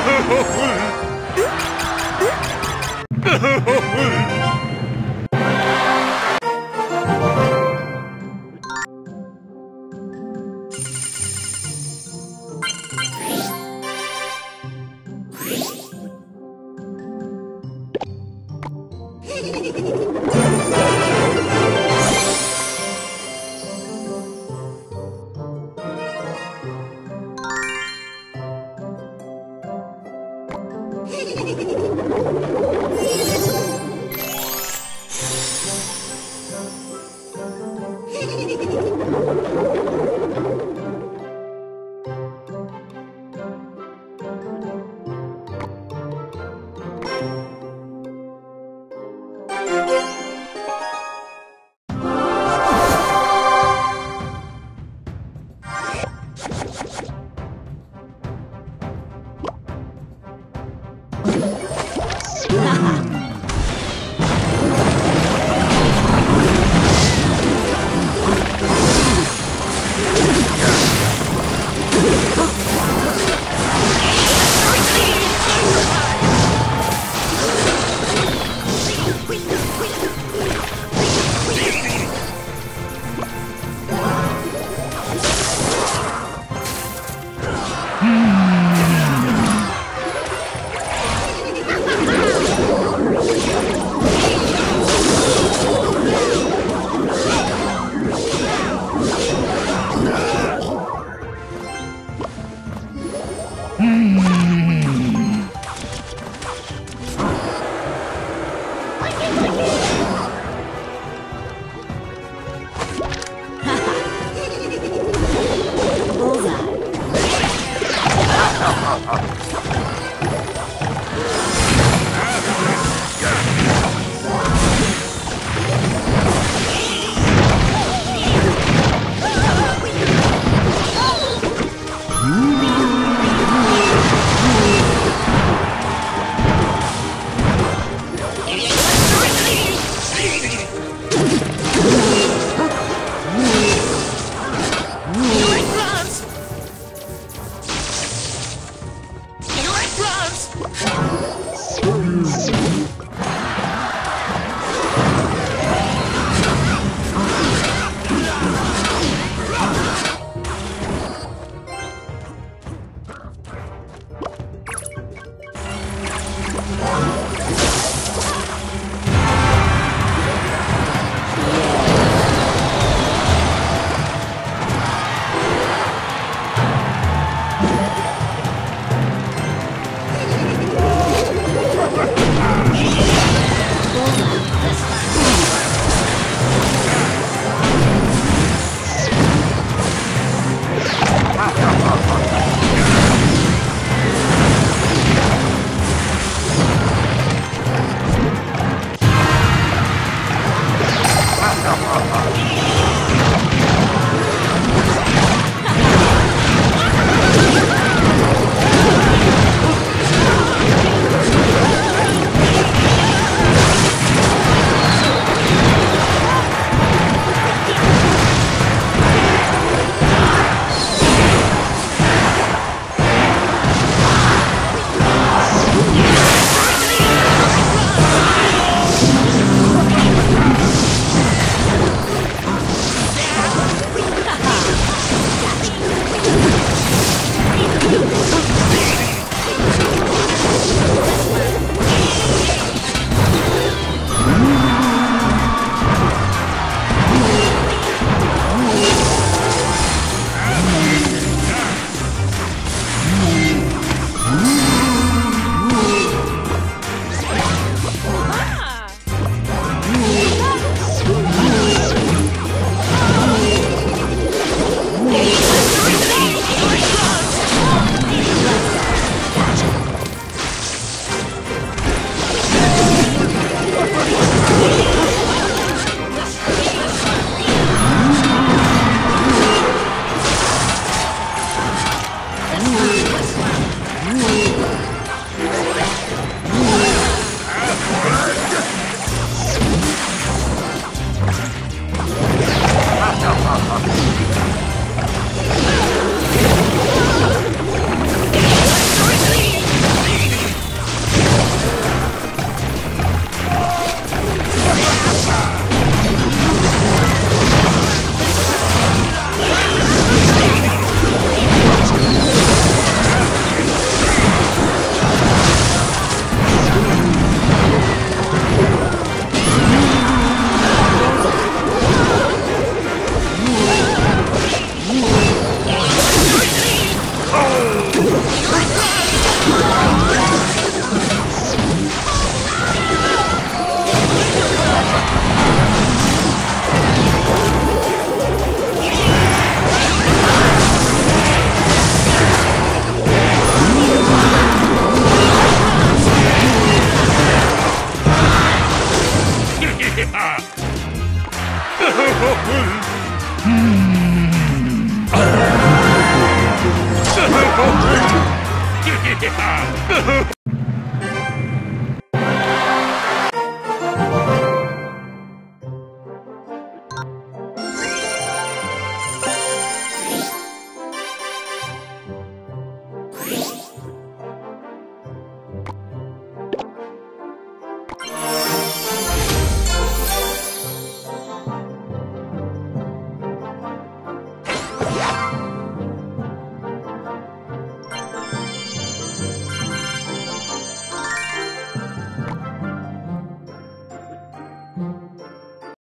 Hehehehe Mm.